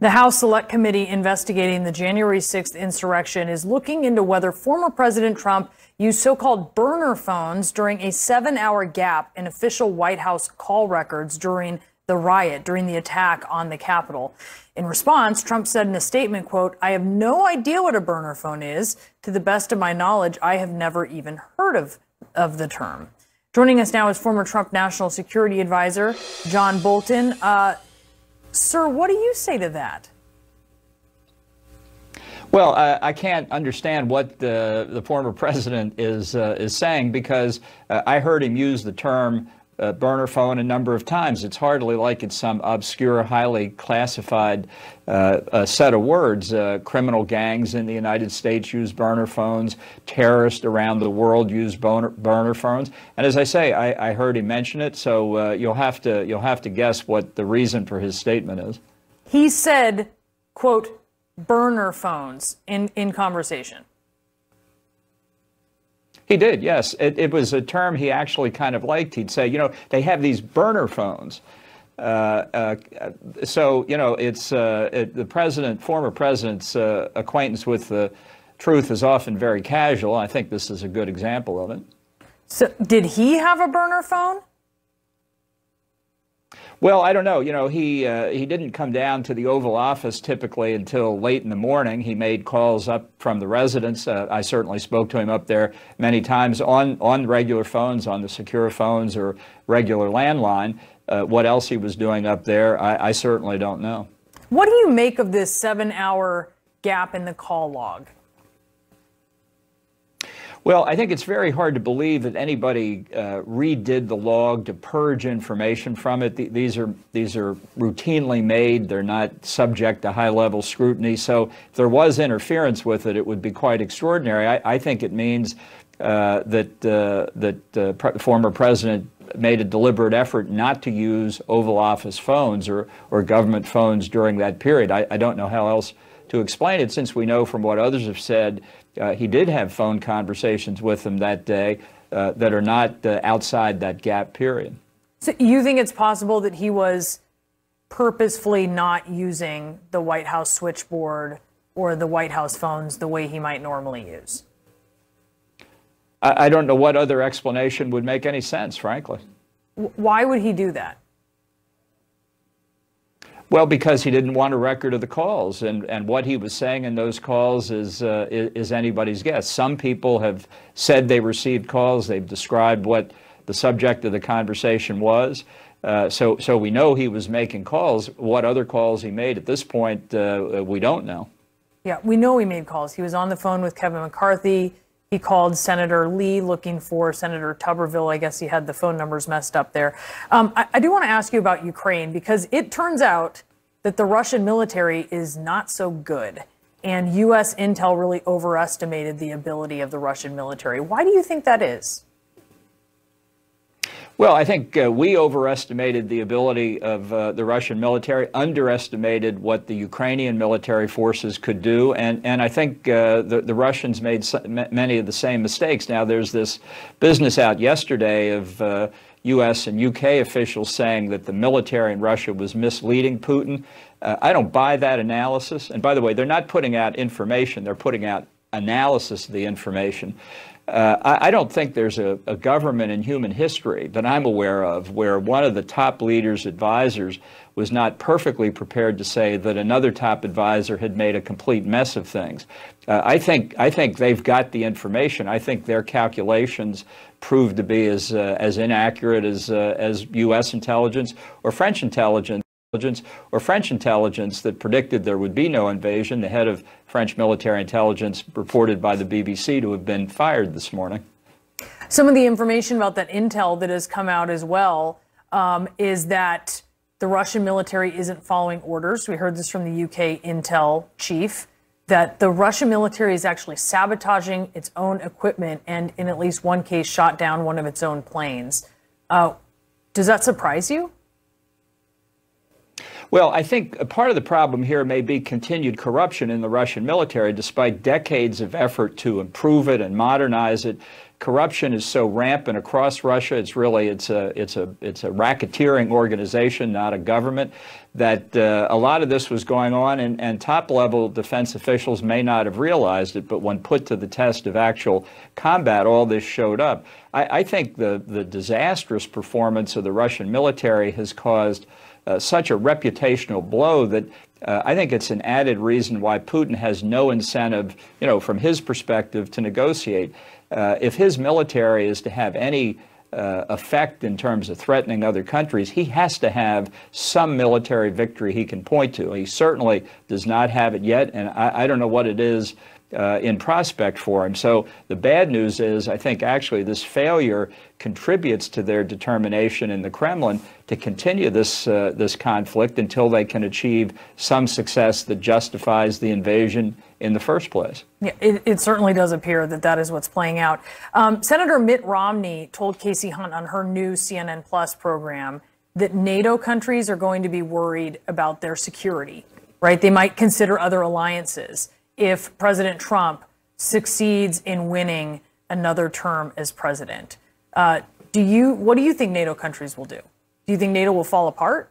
The House Select Committee investigating the January 6th insurrection is looking into whether former President Trump used so called burner phones during a seven hour gap in official White House call records during the riot, during the attack on the Capitol. In response, Trump said in a statement, quote, I have no idea what a burner phone is. To the best of my knowledge, I have never even heard of, of the term. Joining us now is former Trump National Security Advisor John Bolton. Uh, Sir, what do you say to that? Well, uh, I can't understand what the, the former president is uh, is saying because uh, I heard him use the term uh, burner phone a number of times. It's hardly like it's some obscure, highly classified uh, set of words. Uh, criminal gangs in the United States use burner phones. Terrorists around the world use burner, burner phones. And as I say, I, I heard him mention it. So uh, you'll have to you'll have to guess what the reason for his statement is. He said, "quote burner phones" in in conversation. He did, yes. It, it, was a term he actually kind of liked. He'd say, you know, they have these burner phones. Uh, uh, so, you know, it's uh, it, the president, former president's uh, acquaintance with the truth is often very casual. I think this is a good example of it. So, did he have a burner phone? Well, I don't know. You know, he uh, he didn't come down to the Oval Office typically until late in the morning. He made calls up from the residence. Uh, I certainly spoke to him up there many times on on regular phones, on the secure phones or regular landline. Uh, what else he was doing up there, I, I certainly don't know. What do you make of this seven-hour gap in the call log? Well, I think it's very hard to believe that anybody uh, redid the log to purge information from it. Th these are these are routinely made. They're not subject to high-level scrutiny. So if there was interference with it, it would be quite extraordinary. I, I think it means uh, that uh, that uh, pre former president made a deliberate effort not to use Oval Office phones or or government phones during that period. I, I don't know how else to explain it, since we know from what others have said uh, he did have phone conversations with them that day uh, that are not uh, outside that gap period. So you think it's possible that he was purposefully not using the White House switchboard or the White House phones the way he might normally use? I, I don't know what other explanation would make any sense, frankly. Why would he do that? Well, because he didn't want a record of the calls, and, and what he was saying in those calls is, uh, is, anybody's guess. Some people have said they received calls. They've described what the subject of the conversation was. Uh, so, so we know he was making calls. What other calls he made at this point, uh, we don't know. Yeah, we know he made calls. He was on the phone with Kevin McCarthy. He called Senator Lee looking for Senator Tuberville. I guess he had the phone numbers messed up there. Um, I, I do want to ask you about Ukraine because it turns out that the Russian military is not so good. And U.S. intel really overestimated the ability of the Russian military. Why do you think that is? Well, I think uh, we overestimated the ability of uh, the Russian military, underestimated what the Ukrainian military forces could do, and, and I think uh, the, the Russians made many of the same mistakes. Now, there's this business out yesterday of uh, U.S. and U.K. officials saying that the military in Russia was misleading Putin. Uh, I don't buy that analysis. And by the way, they're not putting out information, they're putting out analysis of the information. Uh, I, I, don't think there's a, a, government in human history that I'm aware of where one of the top leaders' advisors was not perfectly prepared to say that another top advisor had made a complete mess of things. Uh, I think I think they've got the information. I think their calculations proved to be as uh, as inaccurate as uh, as U.S. intelligence or French intelligence or French intelligence that predicted there would be no invasion. The head of French military intelligence reported by the BBC to have been fired this morning. Some of the information about that intel that has come out as well um, is that the Russian military isn't following orders. We heard this from the UK intel chief that the Russian military is actually sabotaging its own equipment and, in at least one case, shot down one of its own planes. Uh, does that surprise you? Well, I think part of the problem here may be continued corruption in the Russian military, despite decades of effort to improve it and modernize it. corruption is so rampant across Russia. It's really it's a it's a it's a racketeering organization, not a government. That uh, a lot of this was going on, and, and top level defense officials may not have realized it, but when put to the test of actual combat, all this showed up. I, I think the the disastrous performance of the Russian military has caused uh, such a reputational blow that uh, I think it's an added reason why Putin has no incentive, you know, from his perspective, to negotiate. Uh, if his military is to have any uh, effect in terms of threatening other countries, he has to have some military victory he can point to. He certainly does not have it yet, and I, I don't know what it is uh, in prospect for him. So the bad news is, I think actually this failure contributes to their determination in the Kremlin to continue this uh, this conflict until they can achieve some success that justifies the invasion in the first place. Yeah, it, it certainly does appear that that is what's playing out. Um, Senator Mitt Romney told Kasie Hunt on her new CNN Plus program that NATO countries are going to be worried about their security. Right? They might consider other alliances if President Trump succeeds in winning another term as president. Uh, do you? What do you think NATO countries will do? Do you think NATO will fall apart?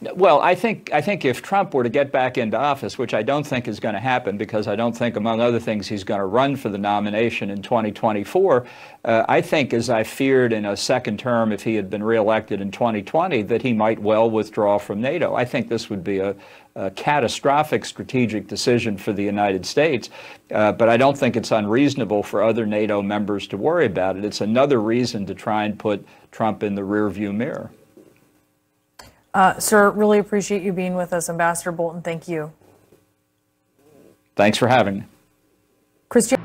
Well, I think I think if Trump were to get back into office, which I don't think is going to happen, because I don't think, among other things, he's going to run for the nomination in 2024. Uh, I think, as I feared in a second term, if he had been reelected in 2020, that he might well withdraw from NATO. I think this would be a, a catastrophic strategic decision for the United States. Uh, but I don't think it's unreasonable for other NATO members to worry about it. It's another reason to try and put Trump in the rearview mirror. Uh, sir, really appreciate you being with us. Ambassador Bolton, thank you. Thanks for having me. Christian.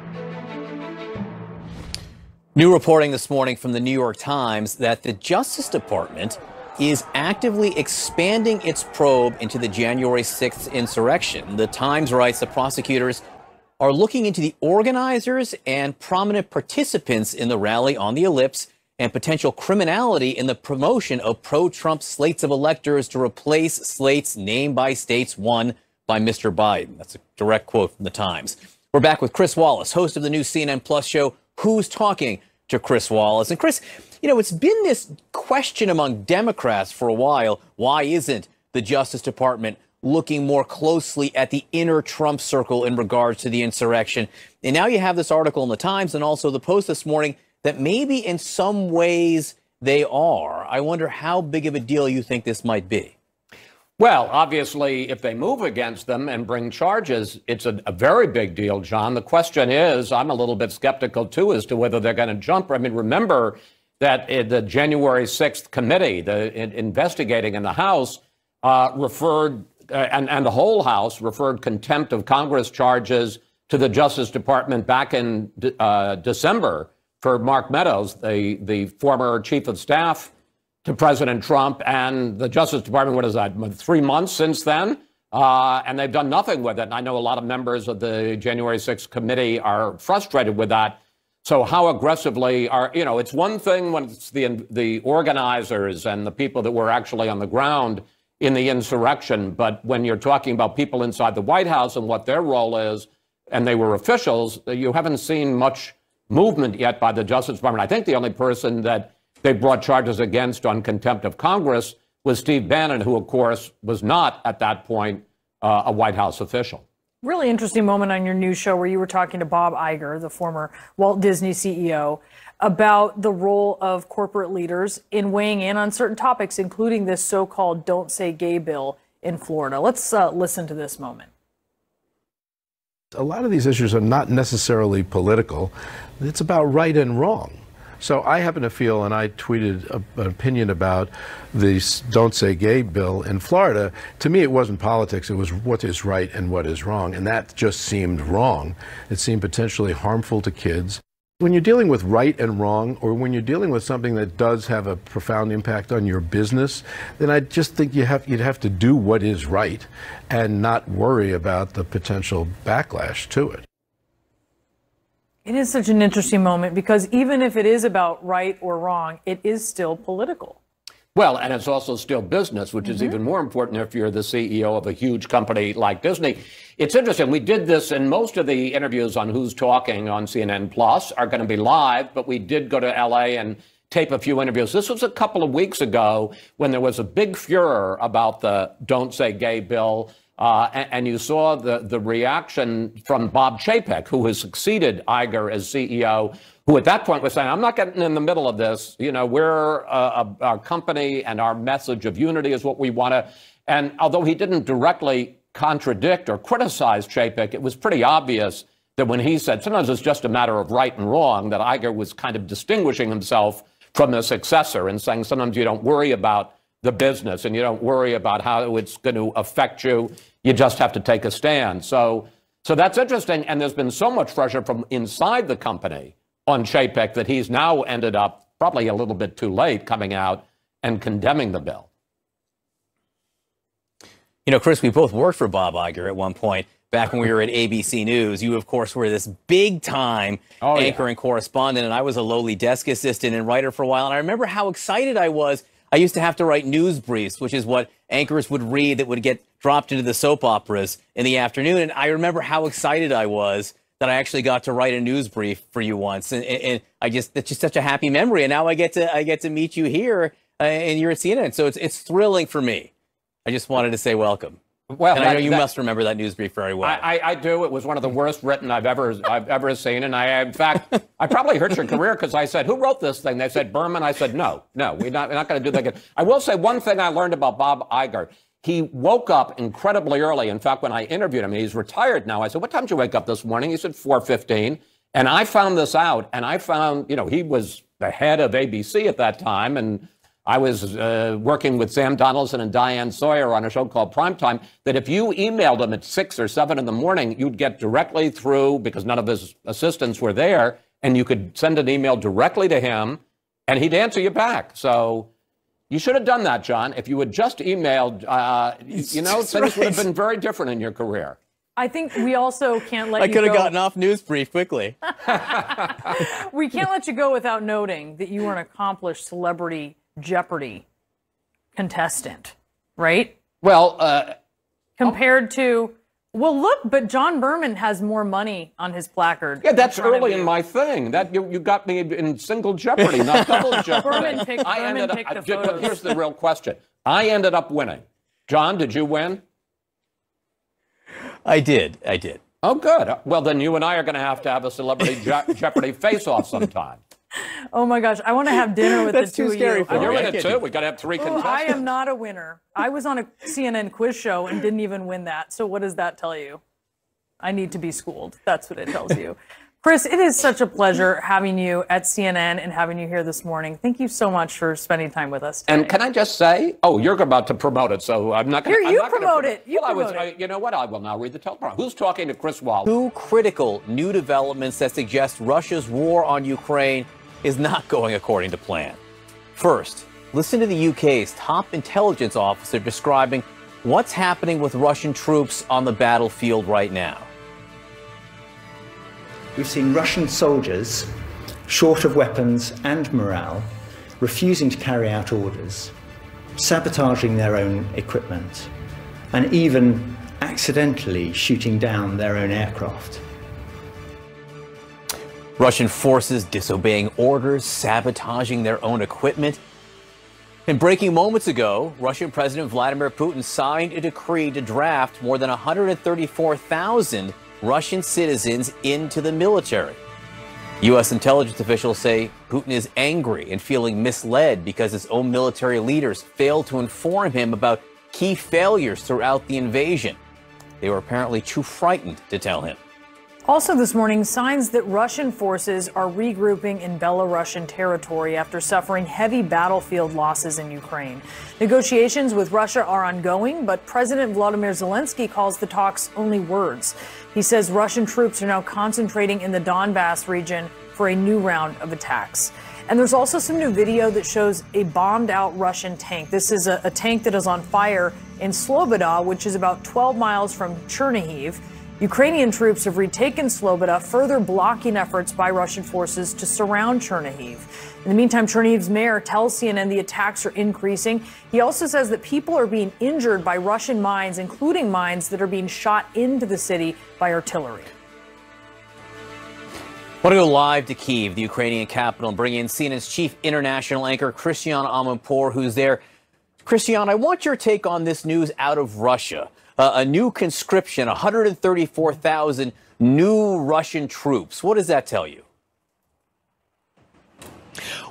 New reporting this morning from the New York Times that the Justice Department is actively expanding its probe into the January 6th insurrection. The Times writes the prosecutors are looking into the organizers and prominent participants in the rally on the ellipse and potential criminality in the promotion of pro Trump slates of electors to replace slates named by states won by Mr. Biden. That's a direct quote from the Times. We're back with Chris Wallace, host of the new CNN Plus show, Who's Talking to Chris Wallace. And Chris, you know, it's been this question among Democrats for a while why isn't the Justice Department looking more closely at the inner Trump circle in regards to the insurrection? And now you have this article in the Times and also the Post this morning that maybe in some ways they are. I wonder how big of a deal you think this might be. Well, obviously, if they move against them and bring charges, it's a, a, very big deal, John. The question is, I'm a little bit skeptical too as to whether they're going to jump. I mean, remember that the January 6th committee, the in, investigating in the House, uh, referred, uh, and, and the whole House referred contempt of Congress charges to the Justice Department back in uh, December for Mark Meadows, the, the former chief of staff to President Trump and the Justice Department. What is that? Three months since then? Uh, and they've done nothing with it. And I know a lot of members of the January 6th committee are frustrated with that. So how aggressively are, you know, it's one thing when it's the, the organizers and the people that were actually on the ground in the insurrection. But when you're talking about people inside the White House and what their role is, and they were officials, you haven't seen much movement yet by the Justice Department. I think the only person that they brought charges against on contempt of Congress was Steve Bannon, who, of course, was not at that point uh, a White House official. Really interesting moment on your news show where you were talking to Bob Iger, the former Walt Disney CEO, about the role of corporate leaders in weighing in on certain topics, including this so called Don't Say Gay bill in Florida. Let's uh, listen to this moment. A lot of these issues are not necessarily political. It's about right and wrong. So I happen to feel, and I tweeted a, an opinion about the Don't Say Gay bill in Florida. To me, it wasn't politics. It was what is right and what is wrong. And that just seemed wrong. It seemed potentially harmful to kids. When you're dealing with right and wrong, or when you're dealing with something that does have a profound impact on your business, then I just think you have, you'd have to do what is right and not worry about the potential backlash to it. It is such an interesting moment because even if it is about right or wrong, it is still political. Well, and it's also still business, which is Mm-hmm. even more important if you're the CEO of a huge company like Disney. It's interesting. We did this, and most of the interviews on Who's Talking on CNN Plus are going to be live, but we did go to LA and tape a few interviews. This was a couple of weeks ago when there was a big furor about the Don't Say Gay bill. Uh, and, and you saw the, the reaction from Bob Chapek, who has succeeded Iger as CEO, who at that point was saying, I'm not getting in the middle of this. You know, we're uh, a, our company and our message of unity is what we want to. And although he didn't directly contradict or criticize Chapek, it was pretty obvious that when he said sometimes it's just a matter of right and wrong, that Iger was kind of distinguishing himself from the successor and saying sometimes you don't worry about the business and you don't worry about how it's going to affect you. You just have to take a stand. So, so that's interesting. And there's been so much pressure from inside the company on Chapek that he's now ended up probably a little bit too late coming out and condemning the bill. You know, Chris, we both worked for Bob Iger at one point back when we were at ABC News. You, of course, were this big time Oh, yeah. anchor and correspondent, and I was a lowly desk assistant and writer for a while. And I remember how excited I was. I used to have to write news briefs, which is what anchors would read that would get dropped into the soap operas in the afternoon. And I remember how excited I was that I actually got to write a news brief for you once. And, and, and I just, it's just such a happy memory. And now I get to, I get to meet you here uh, and you're at CNN. So it's, it's thrilling for me. I just wanted to say welcome. Well, And I know that- you that- must remember that news brief very well. I, I, I do. It was one of the worst written I've ever I've ever seen, and I, in fact, I probably hurt your career because I said, "Who wrote this thing?" They said Berman. I said, "No, no, we're not, we're not going to do that again." I will say one thing I learned about Bob Iger. He woke up incredibly early. In fact, when I interviewed him, he's retired now. I said, "What time did you wake up this morning?" He said, "4:15." And I found this out, and I found, you know, he was the head of ABC at that time, and I was uh, working with Sam Donaldson and Diane Sawyer on a show called Primetime. That if you emailed him at six or seven in the morning, you'd get directly through because none of his assistants were there, and you could send an email directly to him, and he'd answer you back. So you should have done that, John. If you had just emailed, uh, you know, That's things would have been very different in your career. I think we also can't let I you could have go. gotten off news brief quickly. We can't let you go without noting that you were an accomplished celebrity Jeopardy contestant, right? Well, uh, Compared to, well, look, but John Berman has more money on his placard. yeah, that's in front of early in my thing. That you, you got me in single jeopardy, not double jeopardy. Berman picked- I Berman ended up, picked the I did- but photos. here's the real question. I ended up winning. John, did you win? I did. I did. Oh, good. Well, then you and I are going to have to have a celebrity Je- Jeopardy face-off sometime. Oh my gosh, I want to have dinner with That's the two too of scary you. for I me. You're wanna- in it too. do We got to have three Oh, contestants. I am not a winner. I was on a CNN quiz show and didn't even win that. So what does that tell you? I need to be schooled. That's what it tells you. Chris, it is such a pleasure having you at CNN and having you here this morning. Thank you so much for spending time with us. And can I just say? Oh, you're about to promote it, so I'm not going Here, to. you promote it. You well, I was, it. I, you know what? I will now read the teleprompter. Who's talking to Chris Wallace? Two critical new developments that suggest Russia's war on Ukraine is not going according to plan. First, listen to the UK's top intelligence officer describing what's happening with Russian troops on the battlefield right now. We've seen Russian soldiers, short of weapons and morale, refusing to carry out orders, sabotaging their own equipment, and even accidentally shooting down their own aircraft. Russian forces disobeying orders, sabotaging their own equipment. And breaking moments ago, Russian President Vladimir Putin signed a decree to draft more than 134,000 Russian citizens into the military. U.S. intelligence officials say Putin is angry and feeling misled because his own military leaders failed to inform him about key failures throughout the invasion. They were apparently too frightened to tell him. Also, this morning, signs that Russian forces are regrouping in Belarusian territory after suffering heavy battlefield losses in Ukraine. Negotiations with Russia are ongoing, but President Vladimir Zelensky calls the talks only words. He says Russian troops are now concentrating in the Donbass region for a new round of attacks. And there's also some new video that shows a bombed out Russian tank. This is a, a tank that is on fire in Sloboda, which is about 12 miles from Chernihiv. Ukrainian troops have retaken Sloboda, further blocking efforts by Russian forces to surround Chernihiv. In the meantime, Chernihiv's mayor tells CNN the attacks are increasing. He also says that people are being injured by Russian mines, including mines that are being shot into the city by artillery. I want to go live to Kiev, the Ukrainian capital, and bring in CNN's chief international anchor, Christiane Amanpour, who's there. Christiane, I want your take on this news out of Russia uh, a new conscription, 134,000 new Russian troops. What does that tell you?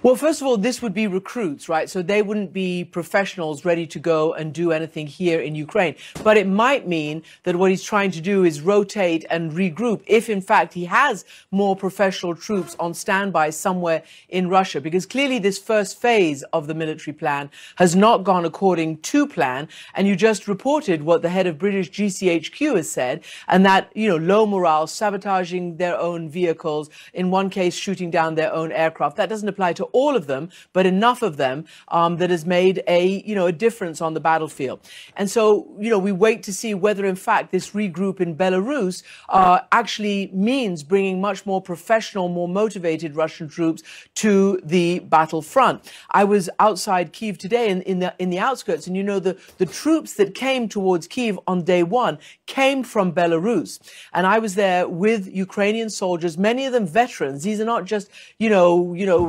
Well, first of all, this would be recruits, right? So they wouldn't be professionals ready to go and do anything here in Ukraine. But it might mean that what he's trying to do is rotate and regroup if, in fact, he has more professional troops on standby somewhere in Russia. Because clearly, this first phase of the military plan has not gone according to plan. And you just reported what the head of British GCHQ has said, and that, you know, low morale, sabotaging their own vehicles, in one case, shooting down their own aircraft. That doesn't apply to all of them, but enough of them um, that has made a you know a difference on the battlefield. And so you know we wait to see whether in fact this regroup in Belarus uh, actually means bringing much more professional, more motivated Russian troops to the battlefront. I was outside Kiev today in, in the in the outskirts, and you know the the troops that came towards Kiev on day one came from Belarus, and I was there with Ukrainian soldiers, many of them veterans. These are not just you know you know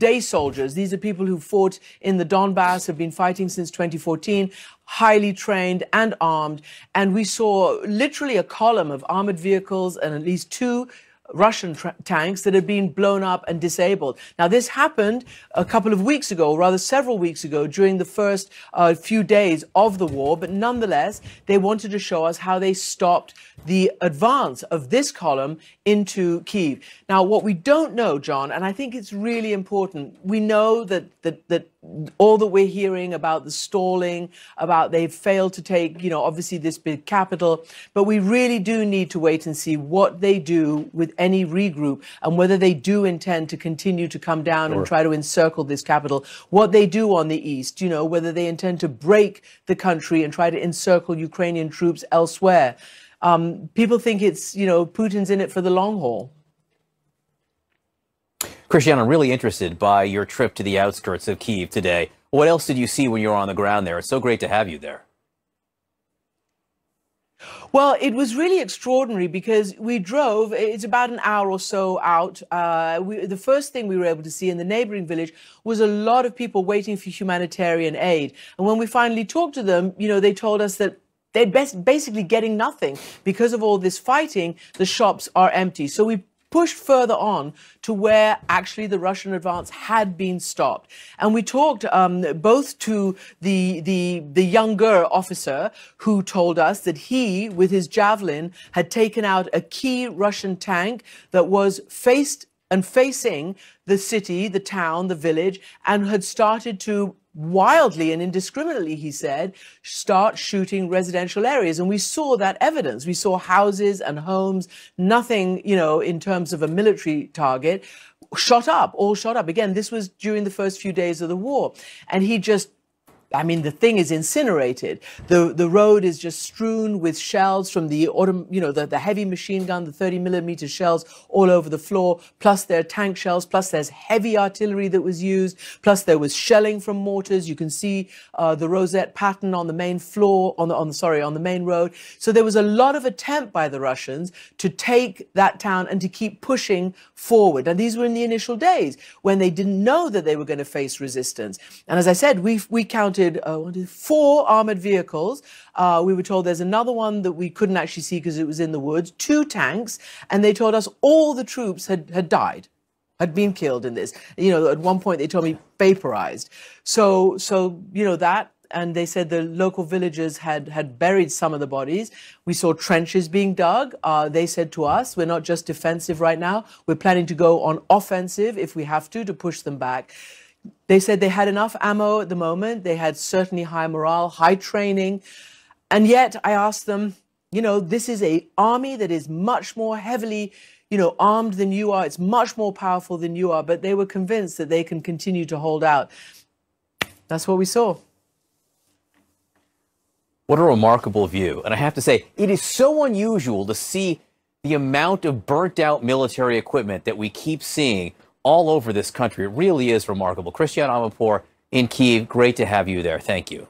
day soldiers. These are people who fought in the Donbass, have been fighting since 2014, highly trained and armed. And we saw literally a column of armored vehicles and at least two Russian tanks that had been blown up and disabled. Now, this happened a couple of weeks ago, or rather several weeks ago, during the first uh, few days of the war, but nonetheless, they wanted to show us how they stopped the advance of this column into Kiev. Now, what we don't know, John, and I think it's really important, we know that, that, that all that we're hearing about the stalling, about they've failed to take, you know, obviously this big capital, but we really do need to wait and see what they do with any regroup and whether they do intend to continue to come down sure. and try to encircle this capital, what they do on the east, you know, whether they intend to break the country and try to encircle Ukrainian troops elsewhere. Um, people think it's, you know, Putin's in it for the long haul. Christiane, I'm really interested by your trip to the outskirts of Kiev today. What else did you see when you were on the ground there? It's so great to have you there. Well, it was really extraordinary because we drove, it's about an hour or so out. Uh, we, the first thing we were able to see in the neighboring village was a lot of people waiting for humanitarian aid. And when we finally talked to them, you know, they told us that they're basically getting nothing because of all this fighting. The shops are empty. So we pushed further on to where actually the Russian advance had been stopped. And we talked um, both to the, the, the younger officer who told us that he, with his javelin, had taken out a key Russian tank that was faced and facing the city, the town, the village, and had started to wildly and indiscriminately, he said, start shooting residential areas. And we saw that evidence. We saw houses and homes, nothing, you know, in terms of a military target, shot up, all shot up. Again, this was during the first few days of the war. And he just I mean, the thing is incinerated. The the road is just strewn with shells from the autumn, you know, the, the heavy machine gun, the 30 millimeter shells all over the floor. Plus there are tank shells. Plus there's heavy artillery that was used. Plus there was shelling from mortars. You can see uh, the rosette pattern on the main floor, on the on the sorry, on the main road. So there was a lot of attempt by the Russians to take that town and to keep pushing forward. And these were in the initial days when they didn't know that they were going to face resistance. And as I said, we we counted counted uh, four armored vehicles. Uh, we were told there's another one that we couldn't actually see because it was in the woods, two tanks, and they told us all the troops had, had died, had been killed in this. You know, at one point they told me vaporized. So, so you know, that and they said the local villagers had had buried some of the bodies. We saw trenches being dug. Uh, they said to us, "We're not just defensive right now. We're planning to go on offensive if we have to to push them back." They said they had enough ammo at the moment. They had certainly high morale, high training. And yet I asked them, you know, this is a army that is much more heavily, you know, armed than you are. It's much more powerful than you are, but they were convinced that they can continue to hold out. That's what we saw. What a remarkable view. And I have to say, it is so unusual to see the amount of burnt out military equipment that we keep seeing all over this country. It really is remarkable. Christiane Amanpour in Kiev, great to have you there. Thank you.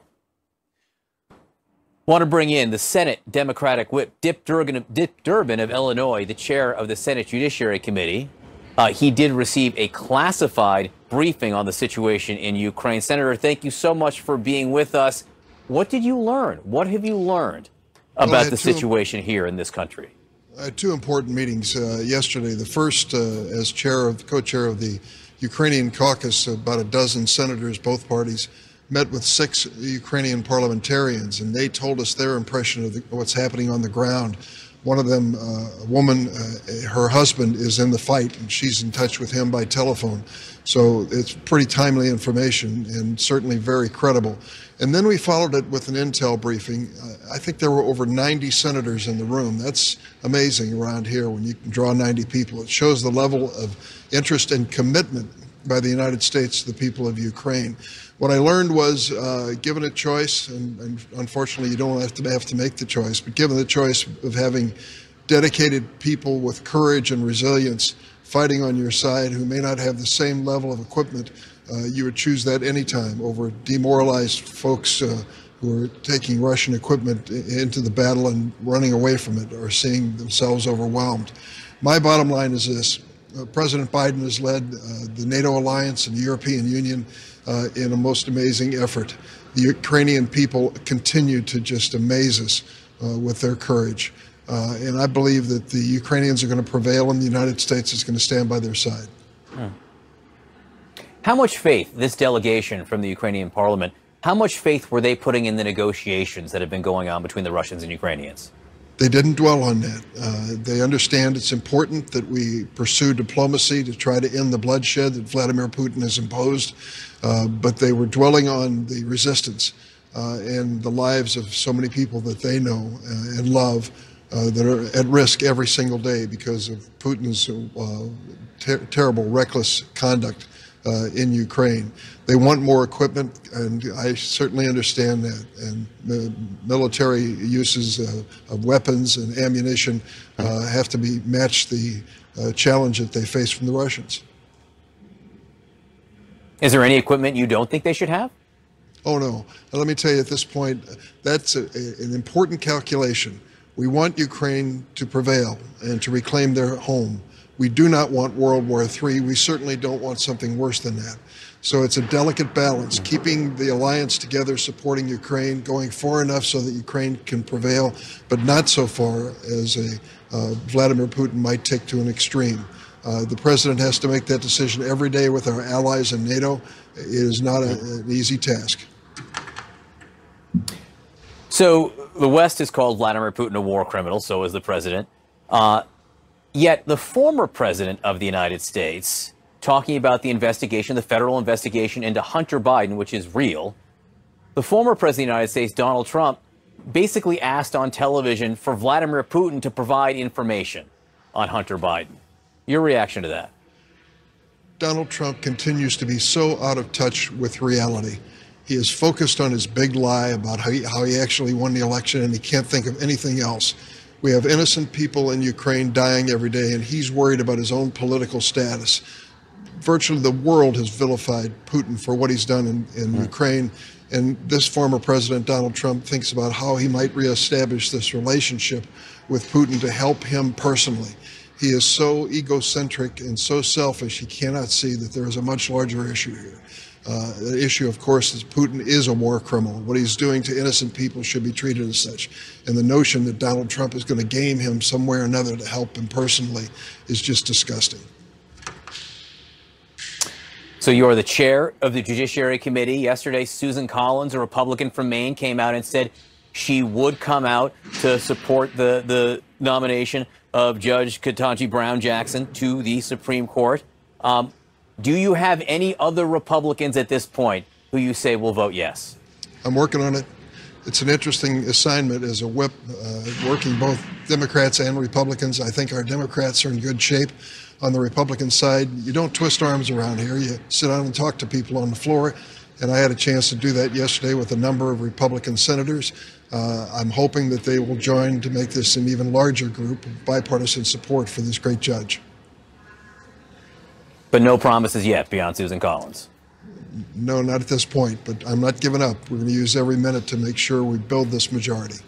Want to bring in the Senate Democratic Whip, Dip Durbin, Dick Durbin of Illinois, the chair of the Senate Judiciary Committee. Uh, he did receive a classified briefing on the situation in Ukraine. Senator, thank you so much for being with us. What did you learn? What have you learned about well, the situation here in this country? I had two important meetings uh, yesterday. The first, uh, as chair of co-chair of the Ukrainian caucus, about a dozen senators, both parties, met with six Ukrainian parliamentarians, and they told us their impression of the, what's happening on the ground. One of them, uh, a woman, uh, her husband is in the fight, and she's in touch with him by telephone. So it's pretty timely information and certainly very credible. And then we followed it with an intel briefing. I think there were over 90 senators in the room. That's amazing around here when you can draw 90 people. It shows the level of interest and commitment by the United States to the people of Ukraine. What I learned was, uh, given a choice, and, and, unfortunately you don't have to have to make the choice, but given the choice of having dedicated people with courage and resilience fighting on your side who may not have the same level of equipment, uh, you would choose that anytime over demoralized folks uh, who are taking Russian equipment into the battle and running away from it or seeing themselves overwhelmed. My bottom line is this uh, President Biden has led uh, the NATO alliance and the European Union uh, in a most amazing effort. The Ukrainian people continue to just amaze us with their courage. And I believe that the Ukrainians are going to prevail and the United States is going to stand by their side. Hmm. How much faith, this delegation from the Ukrainian parliament, how much faith were they putting in the negotiations that have been going on between the Russians and Ukrainians? They didn't dwell on that. Uh, they understand it's important that we pursue diplomacy to try to end the bloodshed that Vladimir Putin has imposed, uh, but they were dwelling on the resistance uh, and the lives of so many people that they know uh, and love uh, that are at risk every single day because of Putin's uh, ter- terrible, reckless conduct uh, in Ukraine. They want more equipment, and I certainly understand that. And the military uses uh, of weapons and ammunition uh, have to be matched the uh, challenge that they face from the Russians. Is there any equipment you don't think they should have? Oh no. let me tell you at this point, that's a, a, an important calculation. We want Ukraine to prevail and to reclaim their home. We do not want World War III. We certainly don't want something worse than that. So it's a delicate balance, keeping the alliance together, supporting Ukraine, going far enough so that Ukraine can prevail, but not so far as a uh, Vladimir Putin might take to an extreme. Uh, the president has to make that decision every day with our allies in NATO. It is not a, an easy task. So the West has called Vladimir Putin a war criminal. So is the president. Uh, Yet the former president of the United States, talking about the investigation, the federal investigation into Hunter Biden, which is real, the former president of the United States, Donald Trump, basically asked on television for Vladimir Putin to provide information on Hunter Biden. Your reaction to that? Donald Trump continues to be so out of touch with reality. He is focused on his big lie about how he, how he actually won the election and he can't think of anything else. We have innocent people in Ukraine dying every day, and he's worried about his own political status. Virtually the world has vilified Putin for what he's done in, in right. Ukraine. And this former president, Donald Trump, thinks about how he might reestablish this relationship with Putin to help him personally. He is so egocentric and so selfish, he cannot see that there is a much larger issue here. Uh, the issue, of course, is Putin is a war criminal. What he's doing to innocent people should be treated as such. And the notion that Donald Trump is going to game him some way or another to help him personally is just disgusting. So you're the chair of the Judiciary Committee. Yesterday, Susan Collins, a Republican from Maine, came out and said she would come out to support the, the nomination of Judge Ketanji Brown Jackson to the Supreme Court. Um, do you have any other Republicans at this point who you say will vote yes? I'm working on it. It's an interesting assignment as a whip, uh, working both Democrats and Republicans. I think our Democrats are in good shape. On the Republican side, you don't twist arms around here. You sit down and talk to people on the floor And I had a chance to do that yesterday with a number of Republican senators. Uh, I'm hoping that they will join to make this an even larger group of bipartisan support for this great judge. But no promises yet beyond Susan Collins. No, not at this point, but I'm not giving up. We're going to use every minute to make sure we build this majority.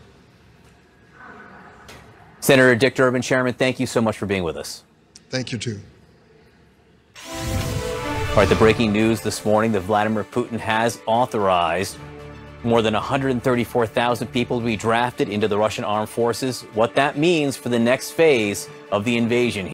Senator Dick Durbin, Chairman, thank you so much for being with us. Thank you, too. All right, the breaking news this morning that Vladimir Putin has authorized more than 134,000 people to be drafted into the Russian armed forces. What that means for the next phase of the invasion.